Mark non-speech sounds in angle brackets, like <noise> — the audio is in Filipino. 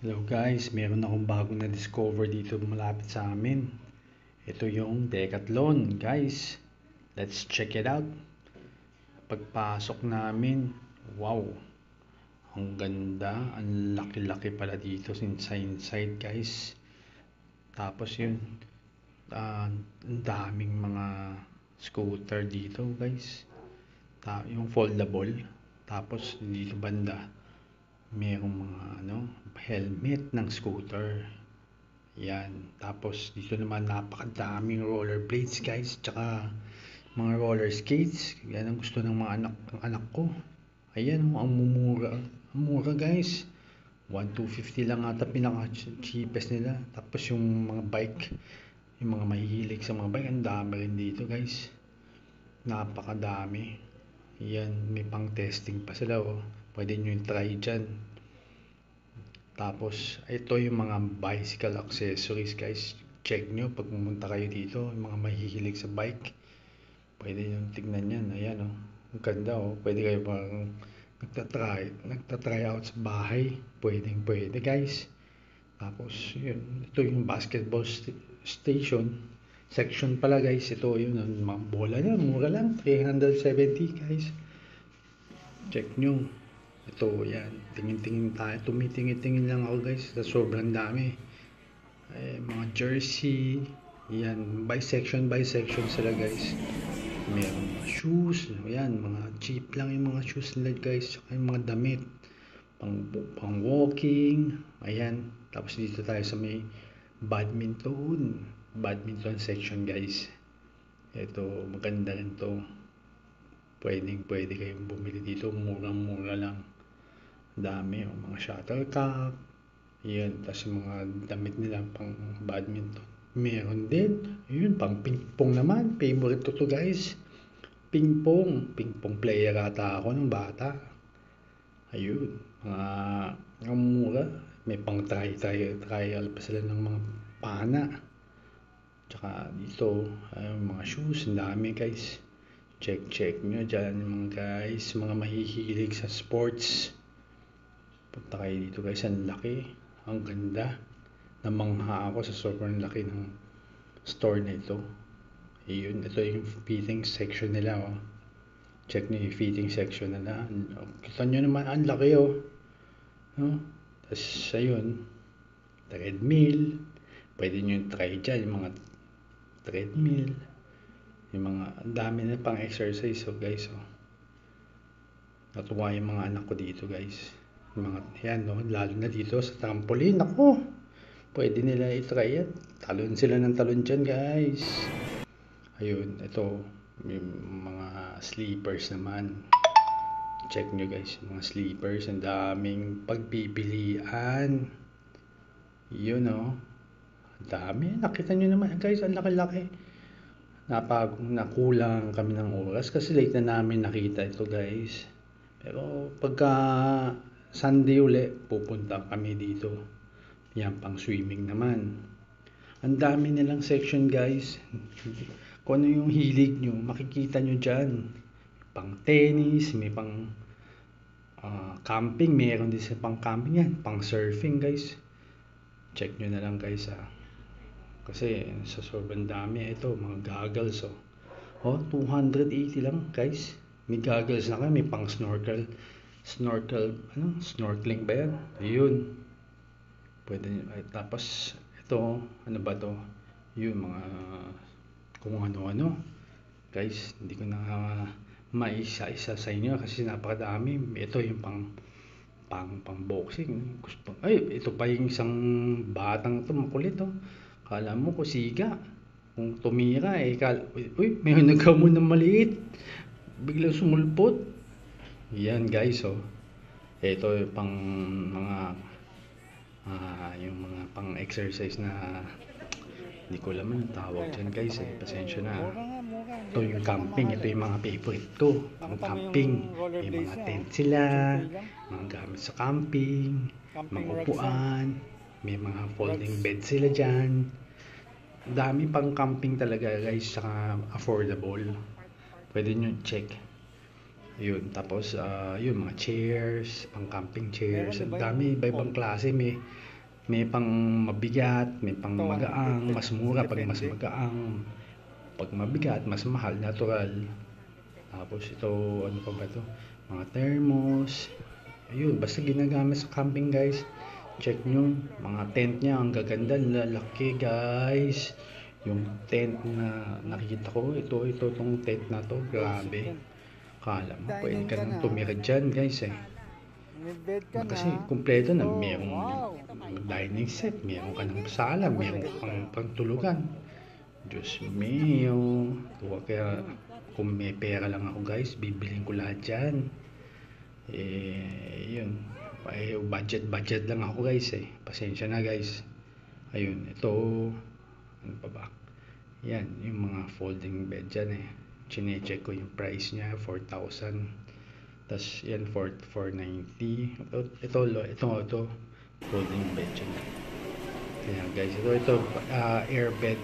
Hello guys, meron akong bagong na-discover dito malapit sa amin. Ito yung Decathlon guys. Let's check it out. Pagpasok namin, wow. Ang ganda, ang laki-laki pala dito inside, inside guys. Tapos yun, ah, ang daming mga scooter dito guys. Ta yung foldable. Tapos dito banda, merong mga ano, helmet ng scooter. Yan. Tapos dito naman napakadaming rollerblades guys, tsaka mga roller skates. Yan ang gusto ng mga anak ng anak ko. Ayan, oh, ang mumura. Ang mura guys. 1,250 lang ata pinaka cheapest nila. Tapos yung mga bike, yung mga mahihilig sa mga bike, ang dami rin dito guys. Napakadami. Yan, may pang testing pa sila oh. Pwede nyo yung try dyan. Tapos, ito yung mga bicycle accessories guys. Check nyo pag pumunta kayo dito, yung mga mahihilig sa bike. Pwede nyo tignan yan. Ayan oh. Ang ganda oh. Pwede kayo parang nagtatry, nagtatry out sa bahay. Pwedeng pwede guys. Tapos, yun. Ito yung basketball st station. Section pala guys. Ito yun. Ang bola niya. Mura lang. 370 guys. Check nyo. Ito, yan. Tingin-tingin tayo. Tumitingin-tingin lang ako guys. Sa sobrang dami. Eh, mga jersey. Yan. By section, by section sila guys. Meron mga shoes. Yan. Mga cheap lang yung mga shoes nila guys. Saka yung mga damit. Pang, pang walking. Ayan. Tapos dito tayo sa may badminton. Badminton section guys. Ito, maganda rin to. Pwedeng pwede kayong bumili dito. Murang-mura lang dami yung mga shuttlecock yun tapos yung mga damit nila pang badminton. Meron din yun pang ping pong naman favorite ko to guys. Ping pong ping pong player ata ako nung bata. Ayun mga ang mura. May pang try try trial pa sila ng mga pana. Tsaka dito ayun, mga shoes ang dami guys. Check check nyo dyan mga guys mga mahihilig sa sports punta kayo dito guys ang laki ang ganda. Namangha ako sa sobrang laki ng store na ito yun ito yung fitting section nila oh. check nyo yung fitting section nila. Kita nyo naman ang laki oh. No? tapos ayun treadmill. Pwede nyo try dyan yung mga treadmill. Yung mga dami na pang exercise so guys oh. Natuwa yung mga anak ko dito guys mga yan no? Lalo na dito sa trampoline. Ako pwede nila i-try yan. Talon sila ng talon dyan guys. Ayun ito yung mga sleepers naman. Check nyo guys mga sleepers. Ang daming pagpipilian yun no? Ang dami. Nakita nyo naman guys ang laki-laki. Napag nakulang kami ng oras kasi late na namin nakita ito guys. Pero pagka Sunday uli, pupunta kami dito. Yan, pang swimming naman. Ang dami nilang section guys. <laughs> Kung ano yung hilig nyo, makikita nyo dyan. Pang tennis, may pang uh, camping, meron din sa pang camping yan. Pang surfing guys. Check nyo na lang guys ha. Kasi sa sobrang dami, ito mga goggles oh. Oh, 280 lang guys. May goggles na kayo, may pang snorkel snorkel ano? Snorkeling ba yan? Yun pwede ay, tapos ito ano ba to? Yun mga kung ano ano guys hindi ko na uh, maisa-isa sa inyo kasi napakadami. Ito yung pang pang pang boxing. Gusto ay ito pa yung isang batang to makulit oh. Kala mo kusiga. Kung tumira eh kala, uy may nagkamo ng maliit. Biglang sumulpot yan guys oh. Ito yung pang mga uh, yung mga pang exercise na hindi ko alam ang tawag dyan guys eh. Pasensya na. Ito yung camping. Ito yung mga favorite to. Pang camping. May mga tent sila. Mga gamit sa camping. Mga upuan. May mga folding bed sila dyan. Dami pang camping talaga guys. Saka affordable. Pwede nyo check yun tapos uh, yun mga chairs pang camping chairs ang dami iba ibang klase may May pang mabigat, may pang Ito, magaang, mas mura pag mas magaang. Pag mabigat, mas mahal, natural. Tapos ito, ano pa ba to? Mga thermos. Ayun, basta ginagamit sa camping guys. Check nyo, mga tent niya, ang gaganda, lalaki guys. Yung tent na nakikita ko, ito, ito, tong tent na to, grabe. Kala mo, pwede ka nang na. tumira dyan guys eh. May bed ka na. Kasi kumpleto na, Oh, merong wow. dining set, meron ka ng sala, meron ka pang pangtulugan. Diyos mio, tuwa kaya kung may pera lang ako guys, bibiling ko lahat dyan. Eh, yun. Eh, budget, budget lang ako guys eh. Pasensya na guys. Ayun, ito, ano pa ba? Yan, yung mga folding bed dyan eh. Chine-check ko yung price niya, 4,000. Tapos yan, 4, 490. Ito, ito, ito, ito, folding bed dyan. Kaya guys, ito, ito, ah, air bed.